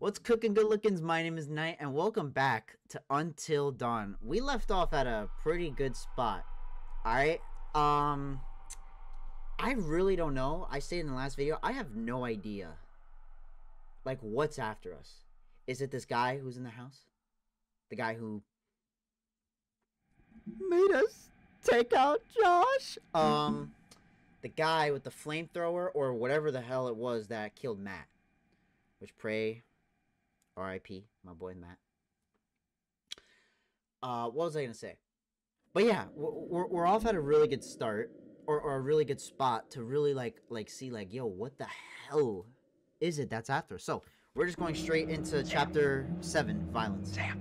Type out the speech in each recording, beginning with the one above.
What's cooking, good lookings? My name is Nite, and welcome back to Until Dawn. We left off at a pretty good spot. Alright? Um. I really don't know. I stated in the last video, I have no idea. Like, what's after us? Is it this guy who's in the house? The guy who made us take out Josh? Um. The guy with the flamethrower, or whatever the hell it was that killed Matt. Which pray R.I.P. My boy Matt. Uh, what was I gonna say? But yeah, we're we're off at a really good start, or, or a really good spot to really like like see like yo, what the hell is it that's after? So we're just going straight into chapter seven, violence. Sam,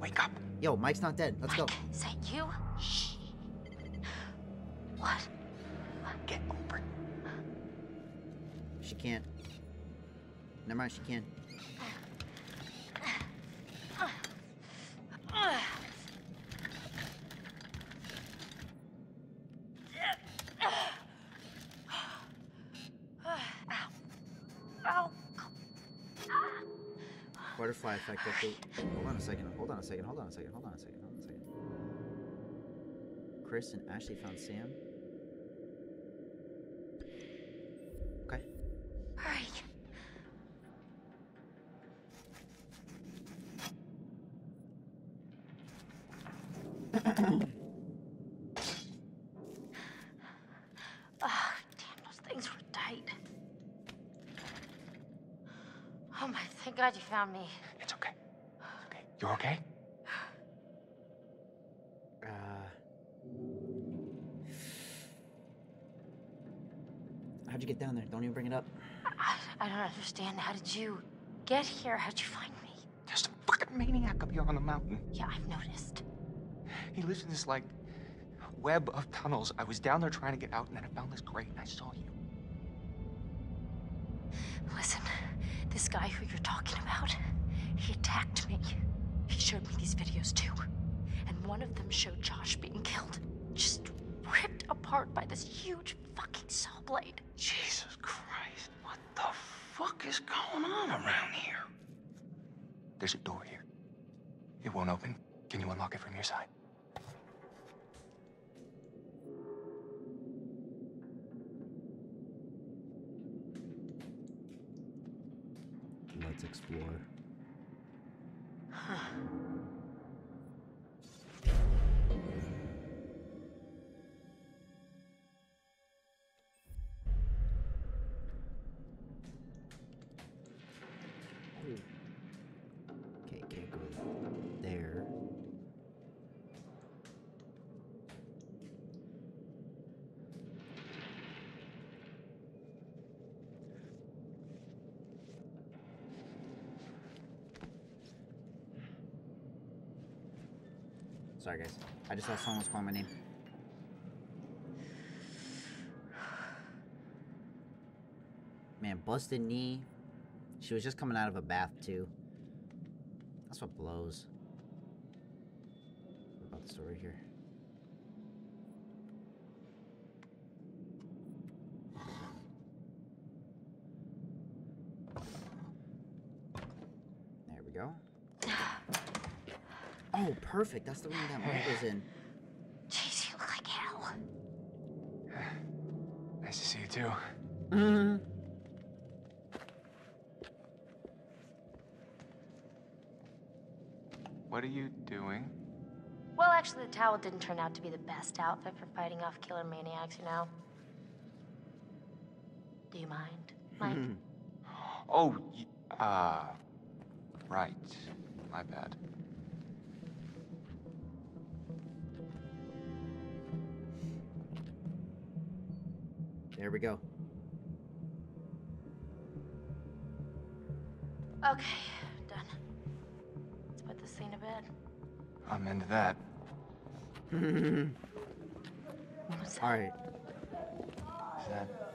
wake up. Yo, Mike's not dead. Let's go. Is that you? Shh. What? Get over. She can't. Never mind, she can. Butterfly effect. Up the... Hold on a second. Hold on a second. Hold on a second. Hold on a second. Hold on a second. Chris and Ashley found Sam. Okay. Hurry. Ah, damn, those things were tight. Oh my, thank God you found me. It's okay. It's okay. You're okay? Uh. How'd you get down there? Don't even bring it up. I, I don't understand. How did you get here? How'd you find me? There's some fucking maniac up here on the mountain. Yeah, I've noticed. He lives in this, like, web of tunnels. I was down there trying to get out, and then I found this grate, and I saw you. Listen, this guy who you're talking about, he attacked me. He showed me these videos too. And one of them showed Josh being killed. Just ripped apart by this huge fucking saw blade. Jesus Christ. What the fuck is going on around here? There's a door here. It won't open. Can you unlock it from your side? Let's explore. Sorry, guys. I just saw someone was calling my name. Man, busted knee. She was just coming out of a bath, too. That's what blows. What about the story here? There we go. Oh, perfect. That's the room that Mike was in. Jeez, you look like hell. Nice to see you, too. Mm. What are you doing? Well, actually, the towel didn't turn out to be the best outfit for fighting off killer maniacs, you know? Do you mind, Mike? Oh, y- uh, right. My bad. There we go. Okay, done. Let's put this thing to bed. I'm into that. What's that? All right. Is that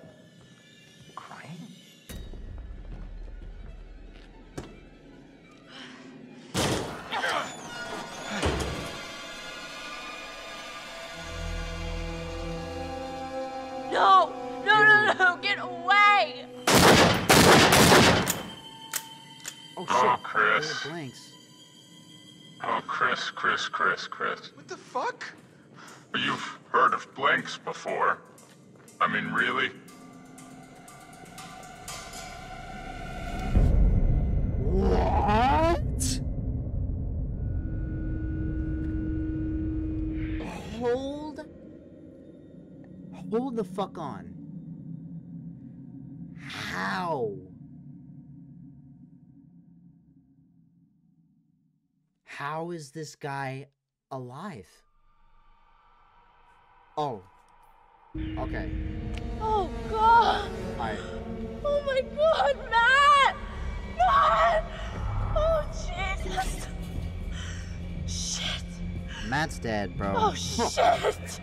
blanks. Oh, Chris, Chris, Chris, Chris. What the fuck? You've heard of blanks before. I mean, really? What? Hold. Hold the fuck on. How is this guy alive? Oh. Okay. Oh god! Alright. Oh my god, Matt! Matt! Oh Jesus! Shit! Matt's dead, bro. Oh shit!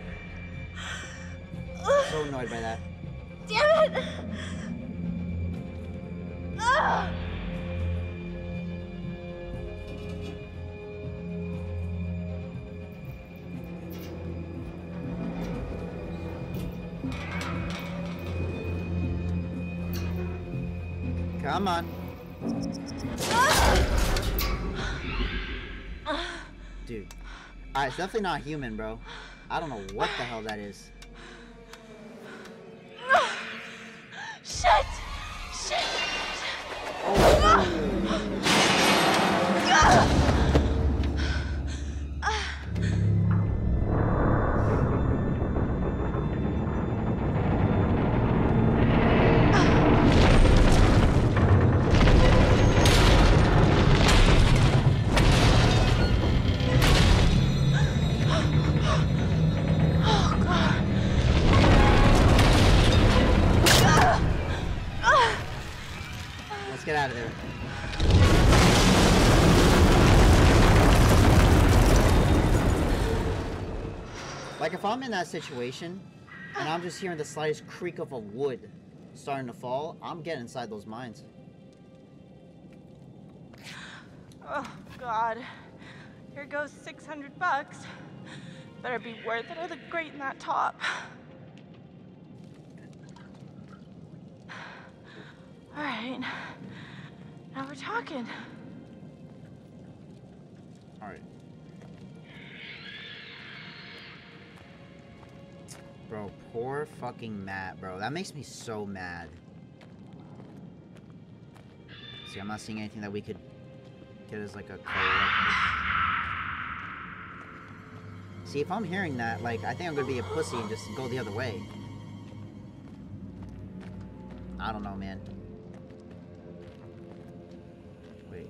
so annoyed by that. Damn it! Ah! Come on. Dude. Alright, it's definitely not human, bro. I don't know what the hell that is. Shit! Like if I'm in that situation and I'm just hearing the slightest creak of a wood starting to fall, I'm getting inside those mines. Oh, God. Here goes 600 bucks. Better be worth it or the great in that top. All right. Now we're talking. Alright. Bro, poor fucking Matt, bro. That makes me so mad. See, I'm not seeing anything that we could get as like a. See, if I'm hearing that, like, I think I'm gonna be a pussy and just go the other way. I don't know, man. Wait.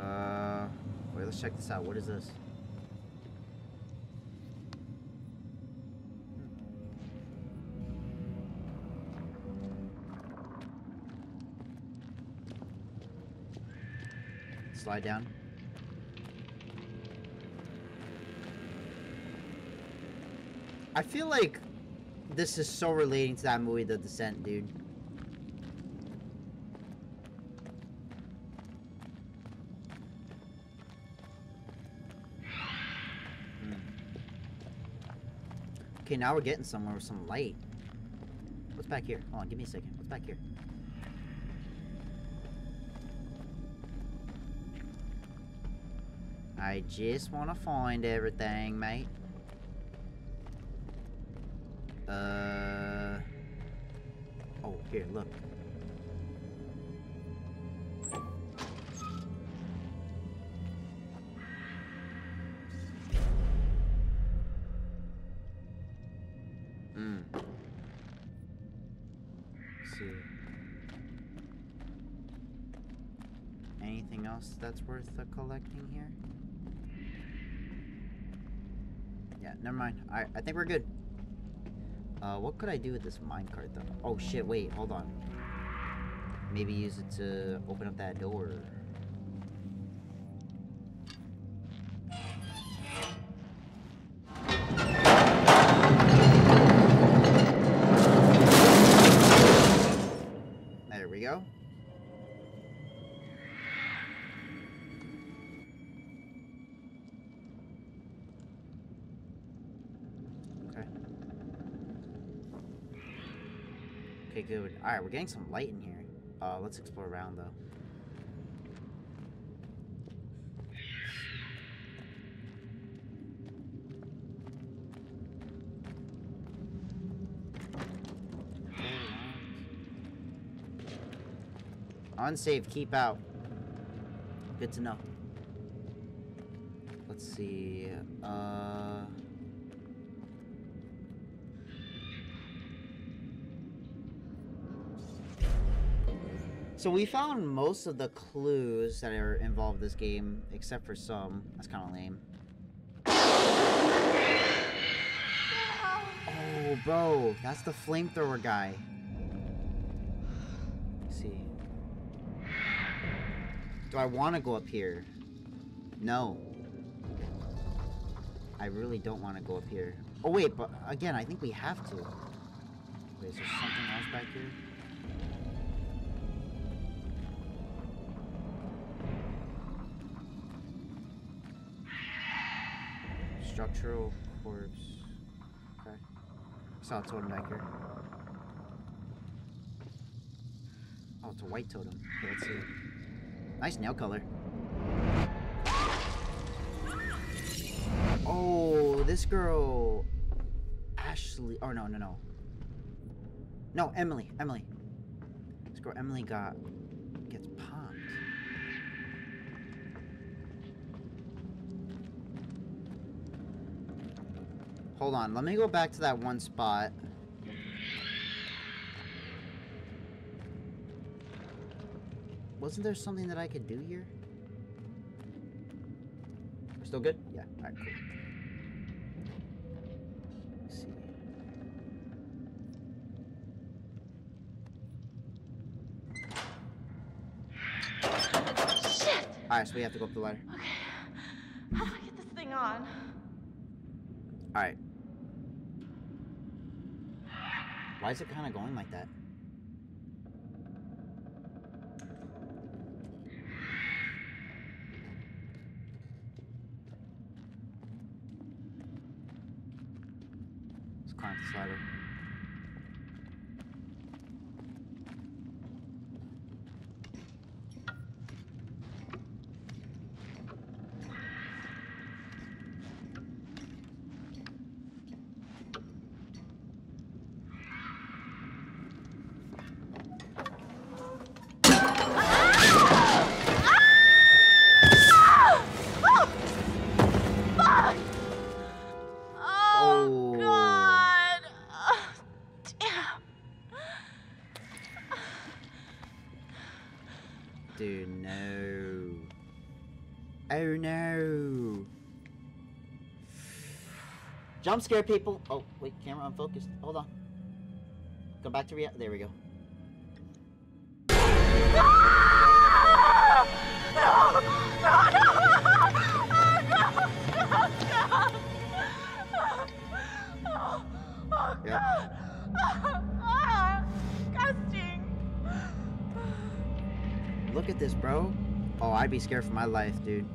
Uh, wait, let's check this out. What is this? Slide down. I feel like this is so relating to that movie, The Descent, dude. Okay, now we're getting somewhere with some light. What's back here? Hold on, give me a second. What's back here? I just want to find everything, mate. Uh. Oh, here, look. Hmm. see. Anything else that's worth uh, collecting here? Yeah, never mind. Alright, I think we're good. Uh, what could I do with this minecart though? Oh shit, wait, hold on. Maybe use it to open up that door. Good. Alright, we're getting some light in here. Uh, let's explore around though. Unsafe, keep out. Good to know. Let's see. Uh. So we found most of the clues that are involved in this game, except for some. That's kind of lame. Oh, bro, that's the flamethrower guy. Let's see. Do I want to go up here? No. I really don't want to go up here. Oh wait, but again, I think we have to. Wait, is there something else back here? Structural corpse. Okay. Saw a totem back here. Oh, it's a white totem. Okay, let's see. Nice nail color. Oh, this girl. Ashley. Oh, no, no, no. No, Emily. Emily. This girl, Emily, got. gets palmed. Hold on. Let me go back to that one spot. Wasn't there something that I could do here? We're still good? Yeah. Alright, cool. Let's see. Shit! Alright, so we have to go up the ladder. Okay. How do I get this thing on? Alright. Why is it kind of going like that? Jump scare people. Oh, wait, camera unfocused. Hold on. Go back to rea- There we go. Yep. Look at this, bro. Oh, I'd be scared for my life, dude.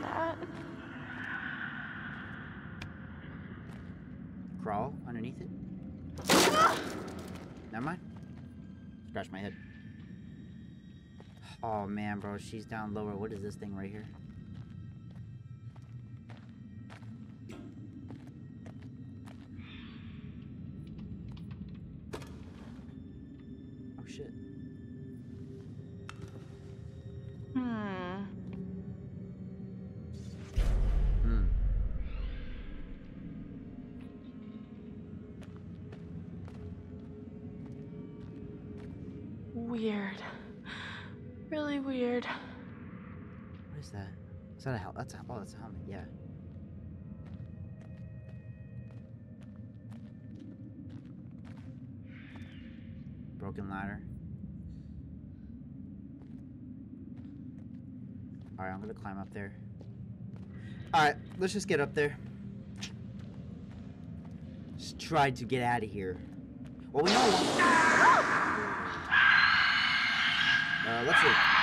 That Crawl underneath it. Never mind. Scratch my head. Oh man, bro, she's down lower. What is this thing right here? Oh shit. Hmm. Hmm. Weird. Weird. What is that? Is that a hel- That's a oh, that's a helmet. Yeah. Broken ladder. All right, I'm gonna climb up there. All right, let's just get up there. Just try to get out of here. Well, we know. Uh, let's see.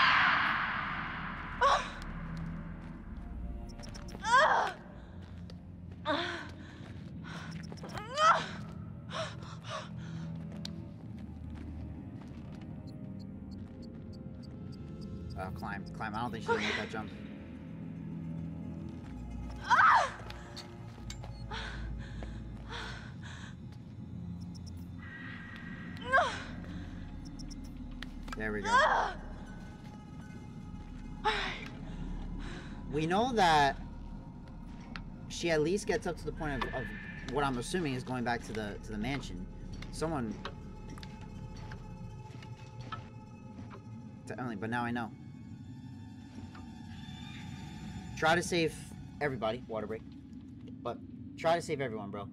That she at least gets up to the point of, of what I'm assuming is going back to the to the mansion. Someone Emily, but now I know. Try to save everybody. Water break. But try to save everyone, bro.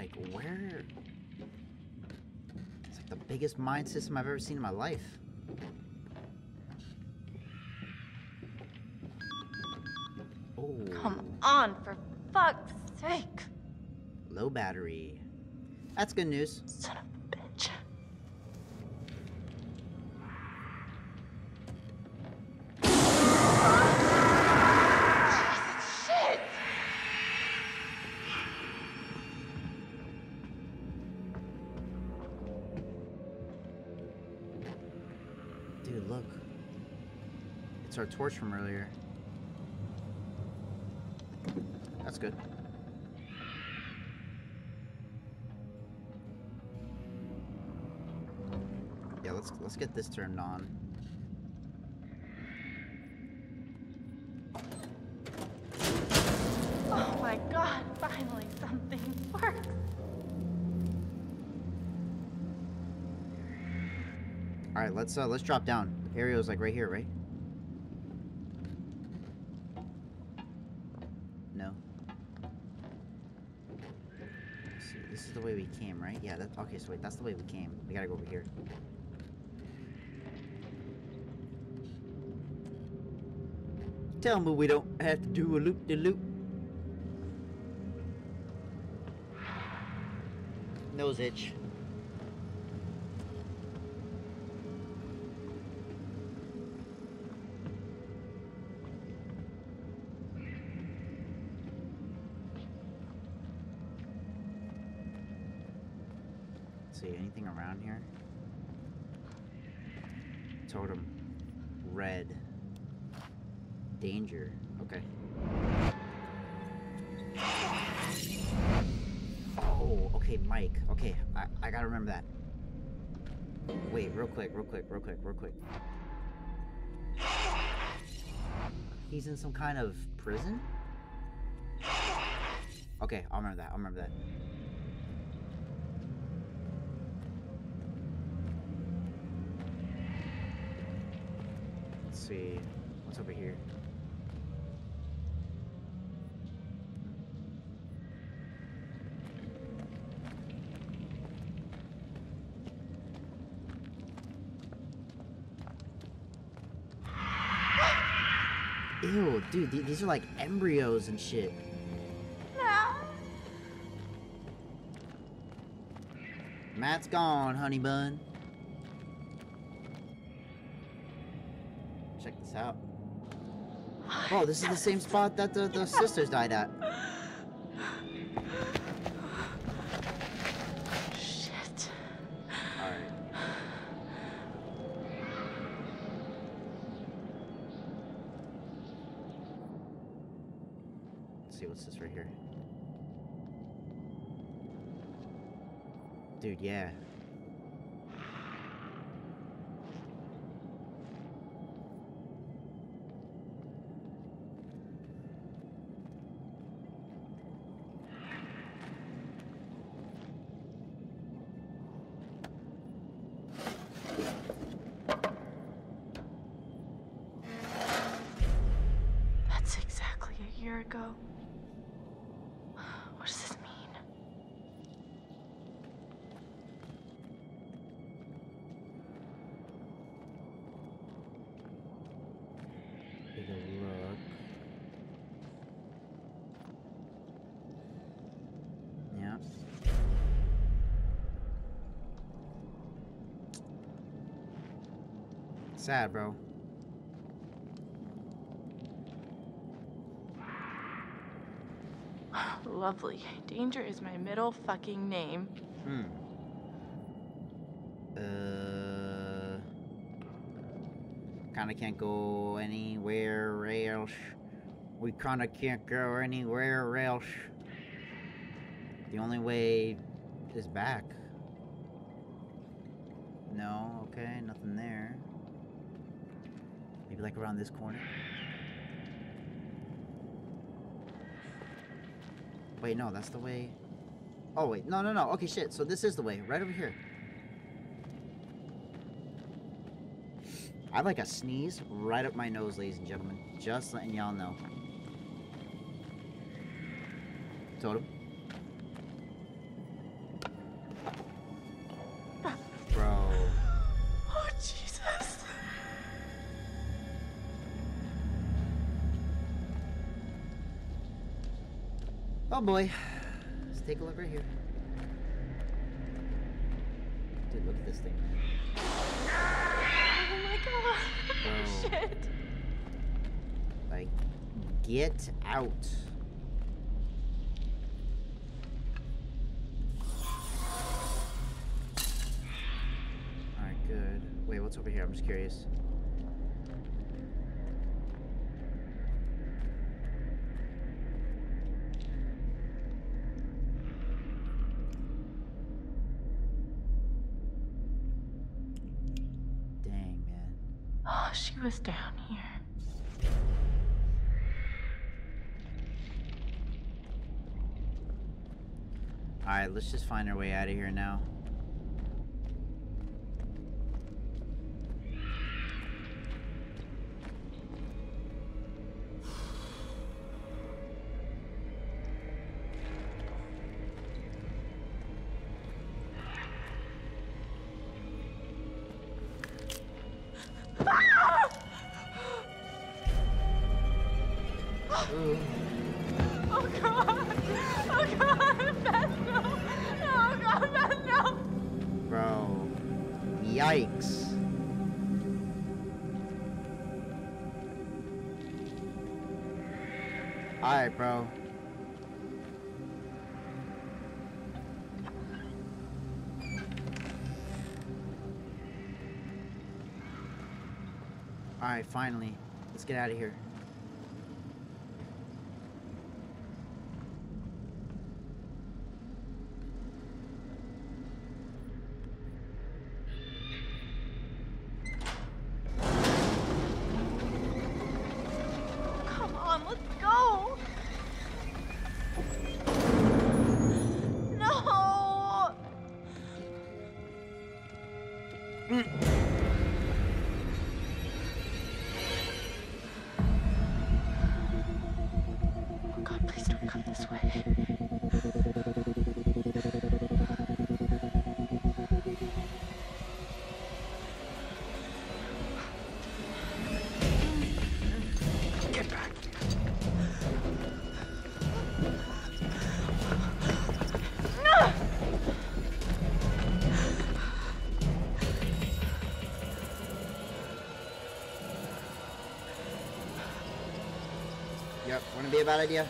Like, where? It's like the biggest mind system I've ever seen in my life. Oh, Come on, for fuck's sake. low battery. That's good news. Torch from earlier. That's good. Yeah, let's let's get this turned on. Oh my god, finally something works. All right, let's uh let's drop down. Ario's like right here, right? No. Let's see, this is the way we came, right? Yeah. That, okay. So wait, that's the way we came. We gotta go over here. Tell me we don't have to do a loop de loop. Nose itch. See, anything around here? Totem. Red. Danger. Okay. Oh, okay, Mike. Okay, I, I gotta remember that. Wait, real quick, real quick, real quick, real quick. He's in some kind of prison? Okay, I'll remember that. I'll remember that. See. What's over here? Ew, dude, th- these are like embryos and shit. No. Matt's gone, honey bun. Oh, this is the same spot that the, the sisters died at. Shit. Alright. Let's see, what's this right here? Dude, yeah. That's exactly a year ago. What does this mean? Sad, bro. Lovely. Danger is my middle fucking name. Hmm. Uh. Kinda can't go anywhere else. We kinda can't go anywhere else. The only way is back. No, okay, nothing there. Maybe like around this corner. Wait, no, that's the way. Oh, wait. No, no, no. Okay, shit. So this is the way. Right over here. I have like a sneeze right up my nose, ladies and gentlemen. Just letting y'all know. Totem. Boy. Let's take a look right here. Dude, look at this thing. Oh my god. Bro. Shit. Like, get out. Alright, good. Wait, what's over here? I'm just curious. Was down here. Alright, let's just find our way out of here now. Finally. Let's get out of here. Yep, wouldn't be a bad idea.